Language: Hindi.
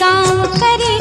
गाँव करे।